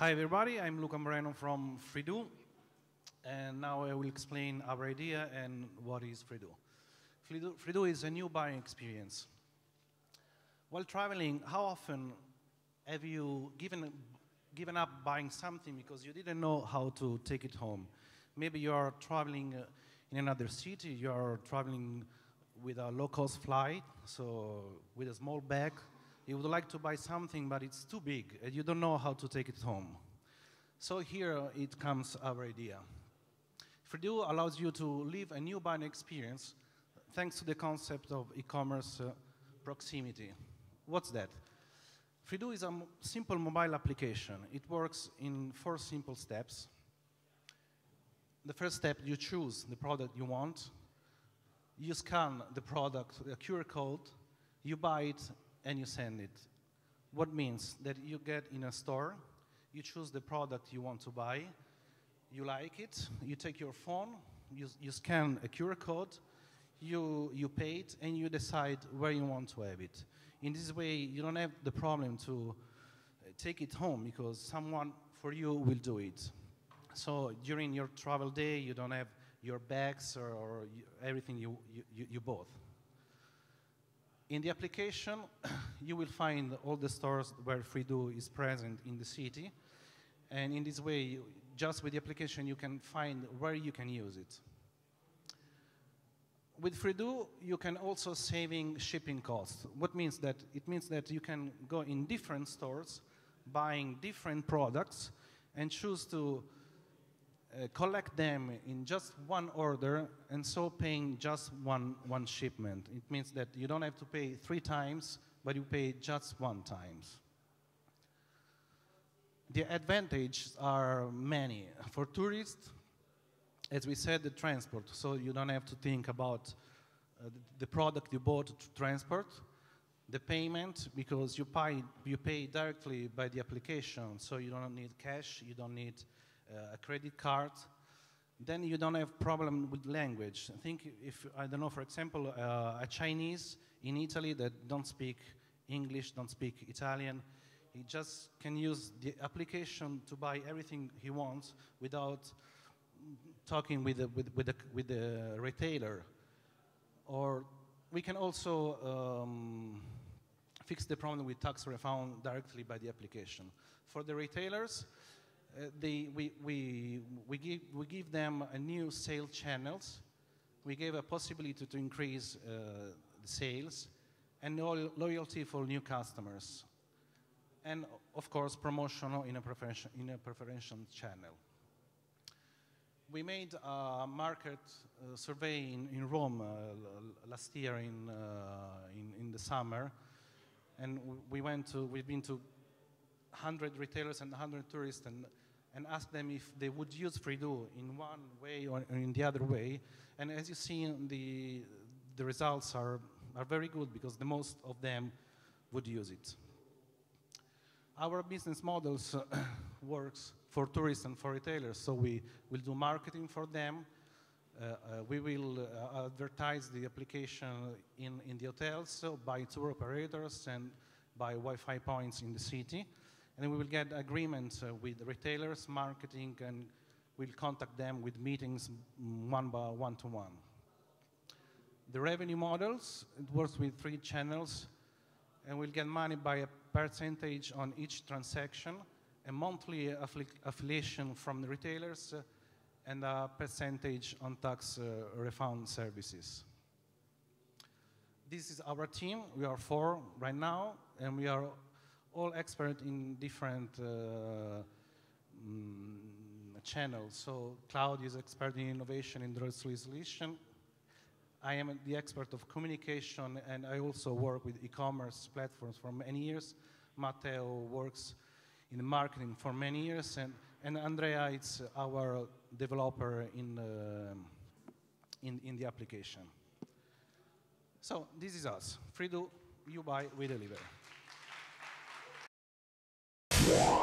Hi everybody, I'm Luca Moreno from Freedoo, and now I will explain our idea and what is. Freedoo, Freedoo is a new buying experience. While traveling, how often have you given, given up buying something because you didn't know how to take it home? Maybe you are traveling uh, in another city, you are traveling with a low-cost flight, so with a small bag, you would like to buy something, but it's too big, and you don't know how to take it home. So here it comes our idea. Freedoo allows you to live a new buying experience thanks to the concept of e-commerce uh, proximity. What's that? Freedoo is a simple mobile application. It works in four simple steps. The first step, you choose the product you want. You scan the product, the QR code, you buy it, and you send it. What means that you get in a store, you choose the product you want to buy, you like it, you take your phone, you, you scan a QR code, you, you pay it, and you decide where you want to have it. In this way, you don't have the problem to uh, take it home because someone for you will do it. So during your travel day, you don't have your bags or, or everything you, you, you bought. In the application, you will find all the stores where Freedoo is present in the city. And in this way, just with the application, you can find where you can use it. With Freedoo, you can also saving shipping costs. What means that? It means that you can go in different stores, buying different products, and choose to collect them in just one order and so paying just one, one shipment. It means that you don't have to pay three times, but you pay just one times. The advantages are many. For tourists, as we said, the transport, so you don't have to think about uh, the product you bought to transport, the payment, because you pay, you pay directly by the application, so you don't need cash, you don't need uh, a credit card, then you don't have problem with language. I think if, I don't know, for example, uh, a Chinese in Italy that don't speak English, don't speak Italian, he just can use the application to buy everything he wants without talking with the, with, with the, with the retailer. Or we can also um, fix the problem with tax refund directly by the application. For the retailers, they, we, we, we, give, we give them a new sales channels. We gave a possibility to increase uh, the sales and lo loyalty for new customers. And of course, promotional in a, in a preferential channel. We made a market uh, survey in, in Rome uh, last year in, uh, in, in, the summer. And we went to, we've been to 100 retailers and 100 tourists and, and asked them if they would use Freedoo in one way or in the other way. And as you see, the, the results are, are very good because the most of them would use it. Our business models uh, works for tourists and for retailers, so we will do marketing for them. Uh, uh, we will uh, advertise the application in, in the hotels so by tour operators and by Wi-Fi points in the city. And we will get agreements uh, with retailers, marketing, and we'll contact them with meetings one by one to one. The revenue models, it works with three channels, and we'll get money by a percentage on each transaction, a monthly affili affiliation from the retailers, uh, and a percentage on tax uh, refund services. This is our team. We are four right now, and we are all expert in different uh, mm, channels. So Cloud is expert in innovation in the solution. I am the expert of communication, and I also work with e-commerce platforms for many years. Matteo works in marketing for many years, and, and Andrea is our developer in, uh, in, in the application. So this is us. Freedoo, you buy, we deliver. Yeah.